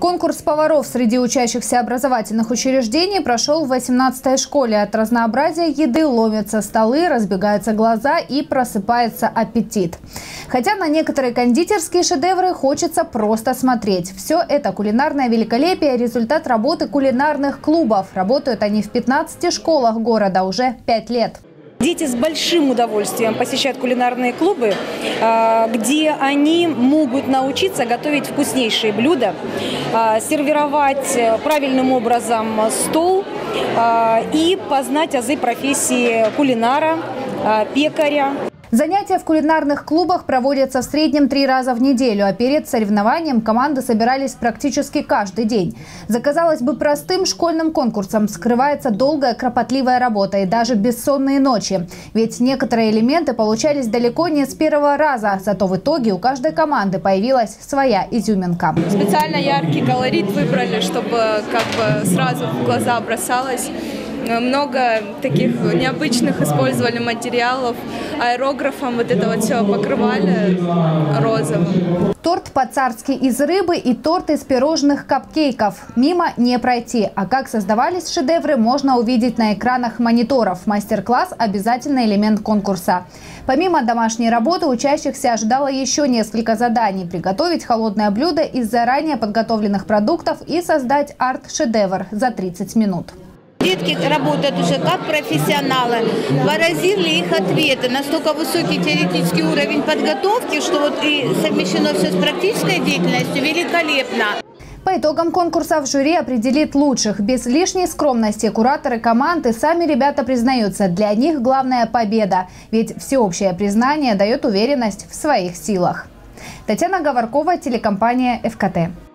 Конкурс поваров среди учащихся образовательных учреждений прошел в 18-й школе. От разнообразия еды ломятся столы, разбегаются глаза и просыпается аппетит. Хотя на некоторые кондитерские шедевры хочется просто смотреть. Все это кулинарное великолепие – результат работы кулинарных клубов. Работают они в 15 школах города уже 5 лет. Дети с большим удовольствием посещают кулинарные клубы, а, где они могут научиться готовить вкуснейшие блюда, а, сервировать правильным образом стол а, и познать азы профессии кулинара, пекаря. Занятия в кулинарных клубах проводятся в среднем три раза в неделю, а перед соревнованием команды собирались практически каждый день. За, казалось бы, простым школьным конкурсом скрывается долгая кропотливая работа и даже бессонные ночи. Ведь некоторые элементы получались далеко не с первого раза, зато в итоге у каждой команды появилась своя изюминка. Специально яркий колорит выбрали, чтобы как бы сразу в глаза бросалось много таких необычных использовали материалов. Аэрографом вот это вот все покрывали розовым. Торт по-царски из рыбы и торт из пирожных капкейков. Мимо не пройти. А как создавались шедевры, можно увидеть на экранах мониторов. Мастер-класс – обязательный элемент конкурса. Помимо домашней работы, учащихся ожидало еще несколько заданий. Приготовить холодное блюдо из заранее подготовленных продуктов и создать арт-шедевр за 30 минут. Детки работают уже как профессионалы. Поразили их ответы. Настолько высокий теоретический уровень подготовки, что вот и совмещено все с практической деятельностью великолепно. По итогам конкурса в жюри определит лучших. Без лишней скромности кураторы команды сами ребята признаются, для них главная победа. Ведь всеобщее признание дает уверенность в своих силах. Татьяна Говоркова, телекомпания «ФКТ».